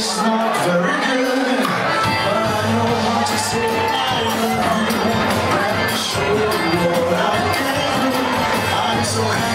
It's not very good, but I know how to say. I love you. I'm you what I can do. I'm so happy.